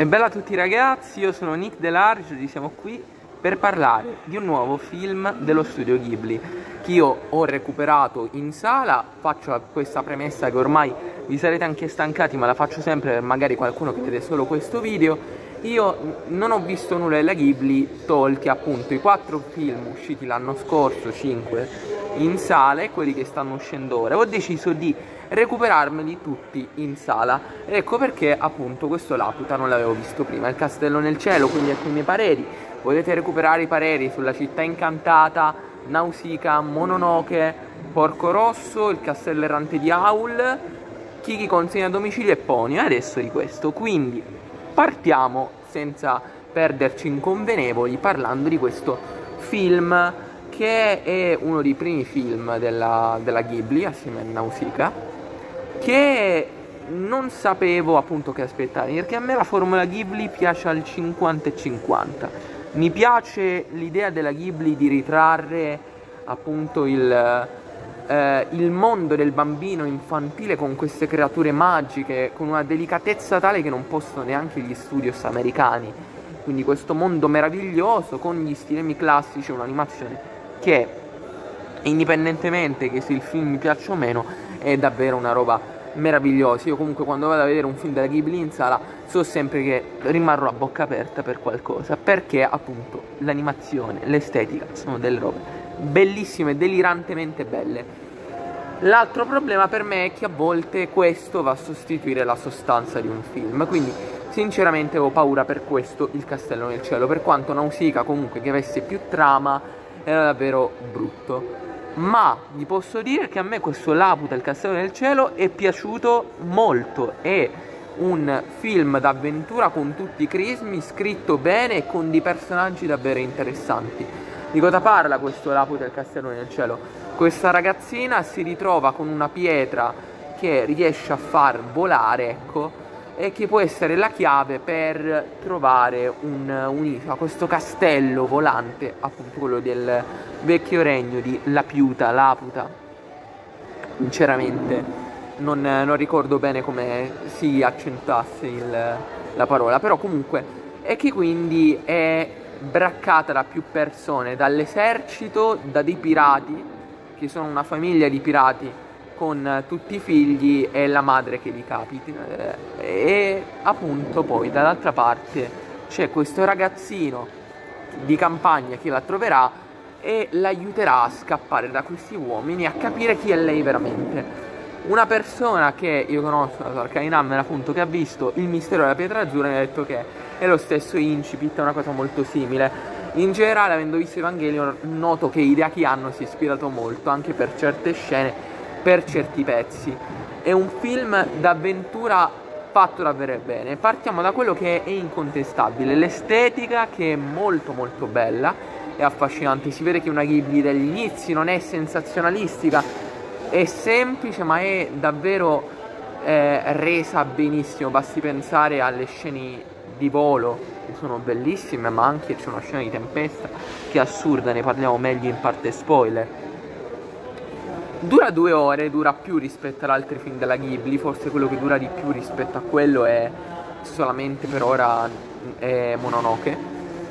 E bella a tutti ragazzi, io sono Nick Delarge e siamo qui per parlare di un nuovo film dello studio Ghibli che io ho recuperato in sala, faccio questa premessa che ormai vi sarete anche stancati ma la faccio sempre per magari qualcuno che vede solo questo video. Io non ho visto nulla della Ghibli tolti appunto i quattro film usciti l'anno scorso, 5 in sala e quelli che stanno uscendo ora. Ho deciso di recuperarmeli tutti in sala. Ecco perché appunto questo Laputa non l'avevo visto prima, il castello nel cielo, quindi ecco i miei pareri. Potete recuperare i pareri sulla città incantata, Nausicaa, Mononoke, Porco Rosso, il castello errante di Aul, Kiki consegna a domicilio e Pony. Adesso di questo, quindi partiamo senza perderci in convenevoli parlando di questo film che è uno dei primi film della, della Ghibli assieme a Nausicaa che non sapevo appunto che aspettare. Perché a me la formula Ghibli piace al 50 e 50 mi piace l'idea della Ghibli di ritrarre appunto il, eh, il mondo del bambino infantile con queste creature magiche con una delicatezza tale che non possono neanche gli studios americani. Quindi questo mondo meraviglioso con gli stilemi classici un'animazione che indipendentemente che se il film mi piaccia o meno è davvero una roba meravigliosa. Io comunque quando vado a vedere un film della Ghibli in sala so sempre che rimarrò a bocca aperta per qualcosa, perché appunto l'animazione, l'estetica sono delle robe bellissime, delirantemente belle. L'altro problema per me è che a volte questo va a sostituire la sostanza di un film, quindi sinceramente ho paura per questo il castello nel cielo, per quanto Nausicaa comunque che avesse più trama era davvero brutto ma vi posso dire che a me questo Laputa, il castello del cielo, è piaciuto molto. È un film d'avventura con tutti i crismi, scritto bene e con dei personaggi davvero interessanti. Di cosa parla questo Laputa, il castello del cielo? Questa ragazzina si ritrova con una pietra che riesce a far volare, ecco, e che può essere la chiave per trovare un, un'isola, questo castello volante, appunto quello del vecchio regno di Lapiuta, Laputa. Sinceramente non, non ricordo bene come si accentuasse il, la parola, però comunque è che quindi è braccata da più persone, dall'esercito, da dei pirati, che sono una famiglia di pirati con tutti i figli e la madre che li capita e appunto poi dall'altra parte c'è questo ragazzino di campagna che la troverà e l'aiuterà a scappare da questi uomini a capire chi è lei veramente. Una persona che io conosco, la Sarkainam, appunto che ha visto il mistero della pietra azzurra mi ha detto che è lo stesso incipit, è una cosa molto simile. In generale avendo visto Evangelion noto che Hideaki Anno si è ispirato molto anche per certe scene per certi pezzi. È un film d'avventura fatto davvero bene. Partiamo da quello che è incontestabile, l'estetica che è molto molto bella e affascinante. Si vede che una Ghibli dagli inizi non è sensazionalistica, è semplice ma è davvero eh, resa benissimo. Basti pensare alle scene di volo che sono bellissime, ma anche c'è una scena di tempesta che è assurda, ne parliamo meglio in parte spoiler Dura due ore, dura più rispetto ad altri film della Ghibli, forse quello che dura di più rispetto a quello è solamente per ora è Mononoke.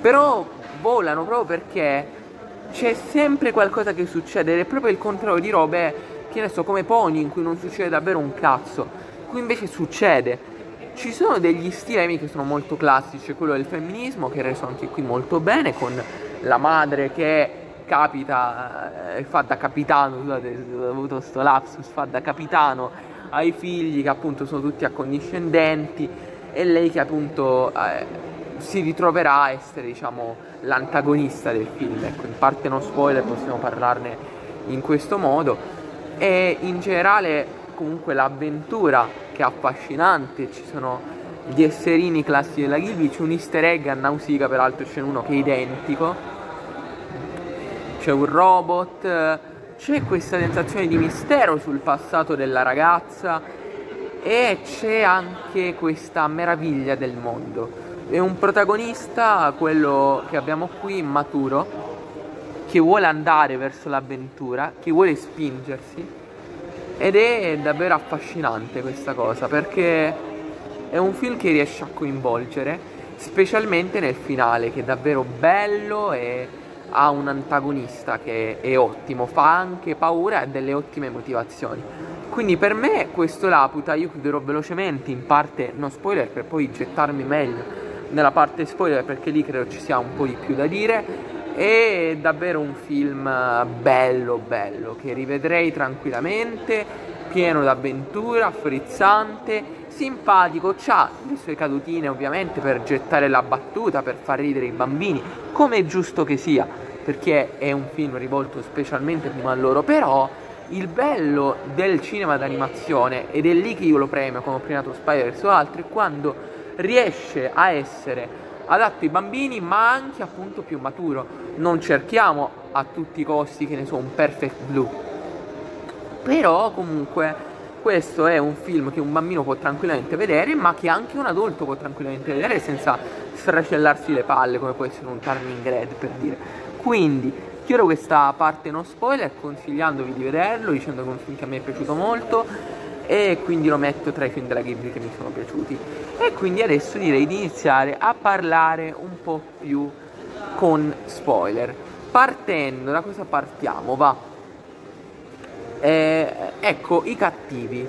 Però volano proprio perché c'è sempre qualcosa che succede ed è proprio il contrario di robe, che ne so, come Pony in cui non succede davvero un cazzo. Qui invece succede. Ci sono degli stilemi che sono molto classici, quello del femminismo che è reso anche qui molto bene con la madre che capita, eh, fa da capitano, scusate, ho avuto questo lapsus, fa da capitano ai figli che appunto sono tutti accondiscendenti e lei che appunto eh, si ritroverà a essere diciamo l'antagonista del film, ecco in parte non spoiler possiamo parlarne in questo modo. E in generale comunque l'avventura che è affascinante, ci sono gli esserini classici della Ghibli, c'è un easter egg a Nausicaa peraltro c'è uno che è identico c'è un robot, c'è questa sensazione di mistero sul passato della ragazza e c'è anche questa meraviglia del mondo. È un protagonista, quello che abbiamo qui, maturo, che vuole andare verso l'avventura, che vuole spingersi ed è davvero affascinante questa cosa perché è un film che riesce a coinvolgere, specialmente nel finale, che è davvero bello e ha un antagonista che è ottimo, fa anche paura e ha delle ottime motivazioni. Quindi per me questo Laputa, io chiuderò velocemente in parte no spoiler per poi gettarmi meglio nella parte spoiler perché lì credo ci sia un po' di più da dire. È davvero un film bello bello che rivedrei tranquillamente, pieno d'avventura, frizzante, simpatico, ha le sue cadutine ovviamente per gettare la battuta, per far ridere i bambini, come è giusto che sia, perché è un film rivolto specialmente prima a loro, però il bello del cinema d'animazione, ed è lì che io lo premio come ho premiato Spider su altri, è quando riesce a essere adatto ai bambini ma anche appunto più maturo. Non cerchiamo a tutti i costi che ne so un perfect blue. Però comunque questo è un film che un bambino può tranquillamente vedere, ma che anche un adulto può tranquillamente vedere senza sfracellarsi le palle, come può essere un Turning Red per dire. Quindi, chiudo questa parte non spoiler consigliandovi di vederlo, dicendo che è un film che a me è piaciuto molto e quindi lo metto tra i film della Ghibli che mi sono piaciuti. E quindi adesso direi di iniziare a parlare un po' più con spoiler. Partendo, da cosa partiamo? Va eh, ecco, i cattivi.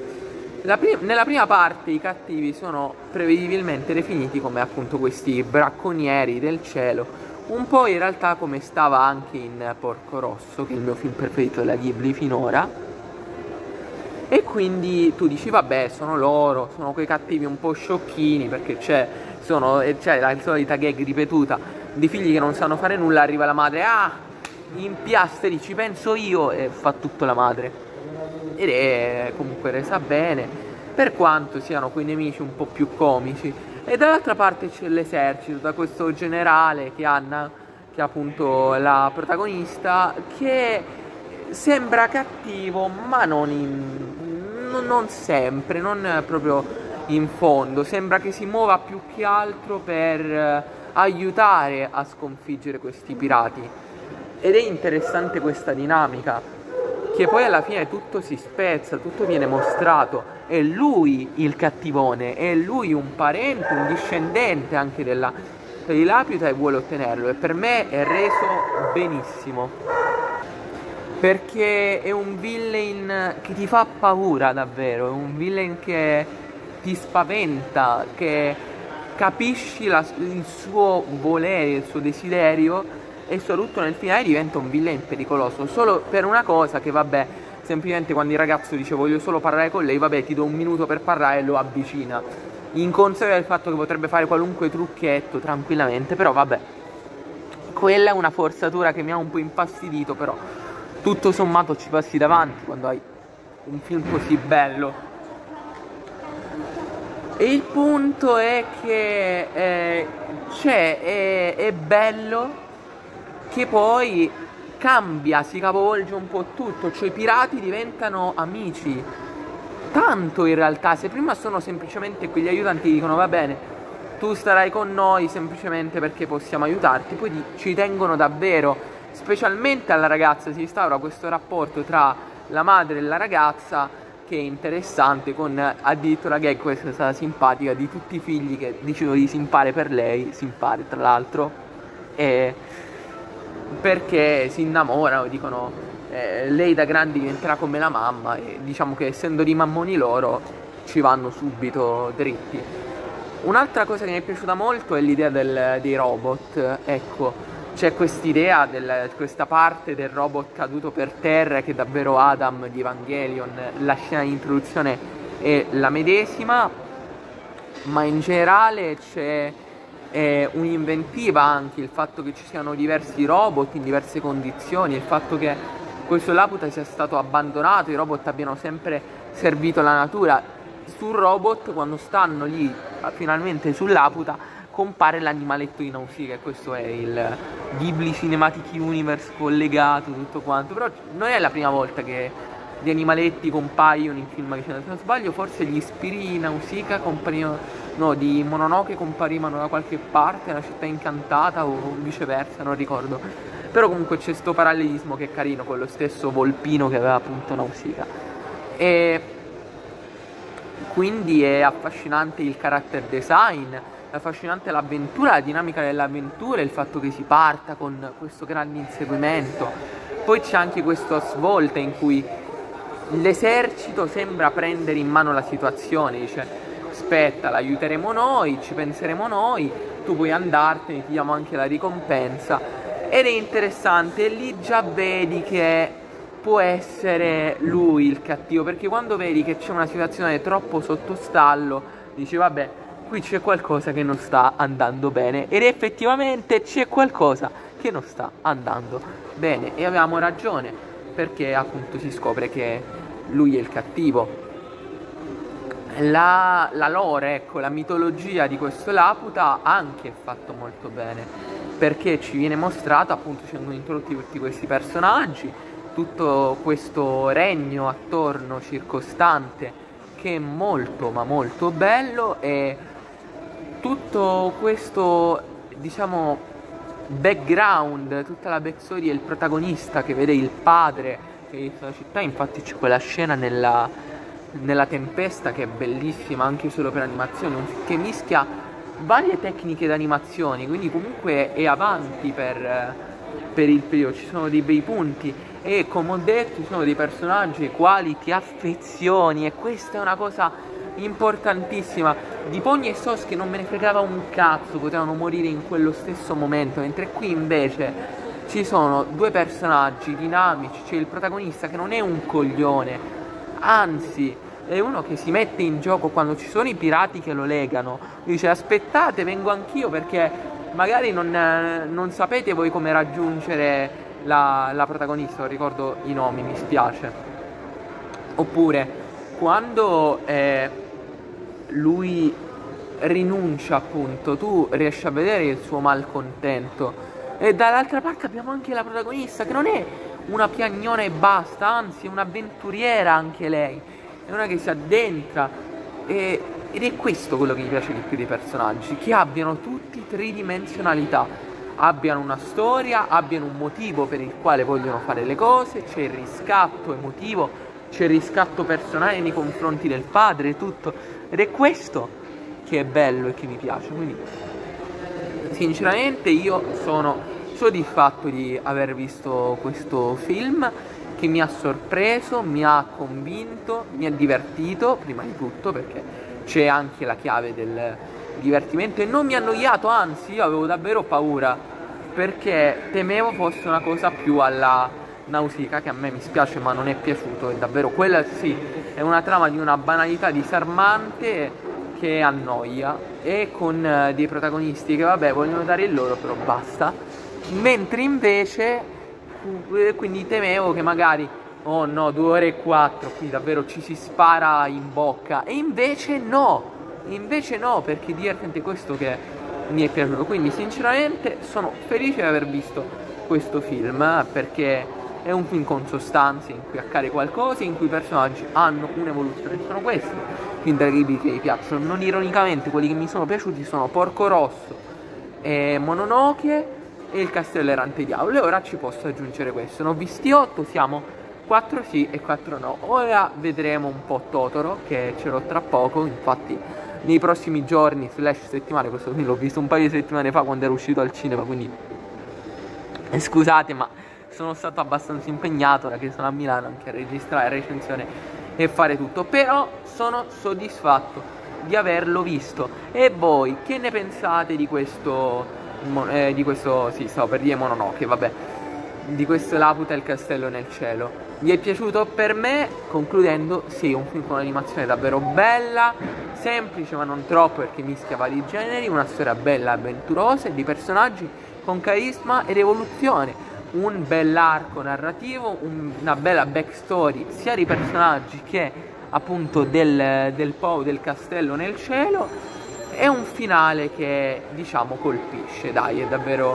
Pri- nella prima parte i cattivi sono prevedibilmente definiti come appunto questi bracconieri del cielo, un po' in realtà come stava anche in Porco Rosso, che è il mio film preferito della Ghibli finora. E quindi tu dici, vabbè, sono loro, sono quei cattivi un po' sciocchini, perché c'è, sono, c'è la solita gag ripetuta di figli che non sanno fare nulla, arriva la madre, ah, in piastri ci penso io e fa tutto la madre. Ed è comunque resa bene per quanto siano quei nemici un po' più comici. E dall'altra parte c'è l'esercito da questo generale che Anna che è appunto la protagonista che sembra cattivo ma non, in, non sempre non proprio in fondo. Sembra che si muova più che altro per aiutare a sconfiggere questi pirati ed è interessante questa dinamica, che poi alla fine tutto si spezza, tutto viene mostrato. È lui il cattivone, è lui un parente, un discendente anche della, di Lapiuta e vuole ottenerlo. E per me è reso benissimo. Perché è un villain che ti fa paura davvero, è un villain che ti spaventa, che capisci la, il suo volere, il suo desiderio e soprattutto nel finale diventa un villain pericoloso. Solo per una cosa che vabbè semplicemente quando il ragazzo dice voglio solo parlare con lei vabbè ti do un minuto per parlare e lo avvicina. Inconscio del fatto che potrebbe fare qualunque trucchetto tranquillamente però vabbè quella è una forzatura che mi ha un po' infastidito però tutto sommato ci passi davanti quando hai un film così bello. E il punto è che eh, c'è, è, è bello che poi cambia, si capovolge un po' tutto, cioè i pirati diventano amici. Tanto in realtà, se prima sono semplicemente quegli aiutanti dicono va bene, tu starai con noi semplicemente perché possiamo aiutarti, poi ci tengono davvero, specialmente alla ragazza, si instaura questo rapporto tra la madre e la ragazza che è interessante con addirittura gag questa è stata simpatica di tutti i figli che decidono di simpare per lei, simpare tra l'altro e perché si innamorano, dicono eh, lei da grandi diventerà come la mamma e diciamo che essendo di mammoni loro ci vanno subito dritti. Un'altra cosa che mi è piaciuta molto è l'idea del, dei robot, ecco, c'è quest'idea, del, questa parte del robot caduto per terra che è davvero Adam di Evangelion, la scena di introduzione è la medesima, ma in generale c'è è un'inventiva anche il fatto che ci siano diversi robot in diverse condizioni, il fatto che questo Laputa sia stato abbandonato, i robot abbiano sempre servito la natura. Sul robot, quando stanno lì finalmente sull'Aputa, compare l'animaletto di Nausicaa e questo è il Ghibli Cinematic Universe collegato, tutto quanto. Però non è la prima volta che gli animaletti compaiono in film. Se non sbaglio, forse gli spiriti di Nausicaa compaiono no, di Mononoke comparivano da qualche parte, la città incantata o viceversa, non ricordo. Però comunque c'è questo parallelismo che è carino con lo stesso volpino che aveva appunto Nausicaa. E quindi è affascinante il character design, è affascinante l'avventura, la dinamica dell'avventura, il fatto che si parta con questo grande inseguimento. Poi c'è anche questa svolta in cui l'esercito sembra prendere in mano la situazione, dice aspetta, l'aiuteremo noi, ci penseremo noi, tu puoi andartene, ti diamo anche la ricompensa. Ed è interessante, lì già vedi che può essere lui il cattivo, perché quando vedi che c'è una situazione troppo sotto stallo, dici vabbè, qui c'è qualcosa che non sta andando bene ed effettivamente c'è qualcosa che non sta andando bene e avevamo ragione perché appunto si scopre che lui è il cattivo. La, la lore, ecco, la mitologia di questo Laputa anche è fatto molto bene perché ci viene mostrato appunto ci vengono introdotti tutti questi personaggi tutto questo regno attorno circostante che è molto ma molto bello e tutto questo diciamo background, tutta la backstory del protagonista che vede il padre che è la città, infatti c'è quella scena nella, nella tempesta che è bellissima anche solo per animazione, che mischia varie tecniche d'animazione, quindi comunque è avanti per, per il periodo, ci sono dei bei punti e come ho detto ci sono dei personaggi ai quali ti affezioni e questa è una cosa importantissima. Di Pogni e Sos che non me ne fregava un cazzo potevano morire in quello stesso momento mentre qui invece ci sono due personaggi dinamici c'è il protagonista che non è un coglione anzi è uno che si mette in gioco quando ci sono i pirati che lo legano dice aspettate vengo anch'io perché magari non, non sapete voi come raggiungere la, la protagonista, non ricordo i nomi, mi spiace. Oppure quando eh, lui rinuncia appunto, tu riesci a vedere il suo malcontento. E dall'altra parte abbiamo anche la protagonista che non è una piagnona e basta, anzi è un'avventuriera anche lei. È una che si addentra e, ed è questo quello che mi piace di più dei personaggi, che abbiano tutti tridimensionalità abbiano una storia, abbiano un motivo per il quale vogliono fare le cose, c'è il riscatto emotivo, c'è il riscatto personale nei confronti del padre, tutto. Ed è questo che è bello e che mi piace. Quindi, sinceramente, io sono soddisfatto di aver visto questo film che mi ha sorpreso, mi ha convinto, mi ha divertito, prima di tutto, perché c'è anche la chiave del divertimento e non mi ha annoiato, anzi io avevo davvero paura perché temevo fosse una cosa più alla Nausicaa che a me mi spiace ma non è piaciuto, è davvero quella sì, è una trama di una banalità disarmante che annoia e con eh, dei protagonisti che vabbè vogliono dare il loro però basta, mentre invece eh, quindi temevo che magari oh no due ore e quattro qui davvero ci si spara in bocca e invece no Invece no, perché divertente questo che mi è piaciuto. Quindi sinceramente sono felice di aver visto questo film perché è un film con sostanze in cui accade qualcosa, in cui i personaggi hanno un'evoluzione. Sono questi film draghibi che mi piacciono. Non ironicamente quelli che mi sono piaciuti sono Porco Rosso e Mononoke e il Castello Errante Diavolo. E ora ci posso aggiungere questo. Ne ho visti 8, siamo 4 sì e 4 no. Ora vedremo un po' Totoro che ce l'ho tra poco, infatti nei prossimi giorni, slash settimane, questo film l'ho visto un paio di settimane fa quando ero uscito al cinema, quindi eh, scusate ma sono stato abbastanza impegnato ora che sono a Milano anche a registrare recensione e fare tutto, però sono soddisfatto di averlo visto. E voi che ne pensate di questo, eh, di questo, sì stavo per dire Mononoke, vabbè, di questo Laputa e il castello nel cielo? Mi è piaciuto? Per me, concludendo, sì, un film con un'animazione davvero bella, semplice ma non troppo perché mischia vari generi, una storia bella, avventurosa e di personaggi con carisma ed evoluzione, un bell'arco narrativo, un, una bella backstory sia di personaggi che appunto del, del Po, del castello nel cielo e un finale che diciamo colpisce, dai, è davvero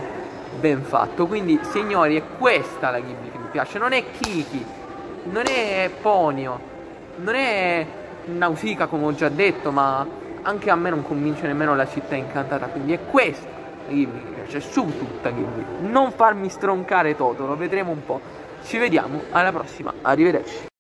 ben fatto. Quindi signori, è questa la Ghibli che mi piace, non è Kiki, non è Ponio, non è Nausicaa come ho già detto, ma anche a me non convince nemmeno la città incantata, quindi è questa Ghibli che piace, su tutta Ghibli. Non farmi stroncare Totoro, vedremo un po'. Ci vediamo alla prossima, arrivederci.